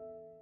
you.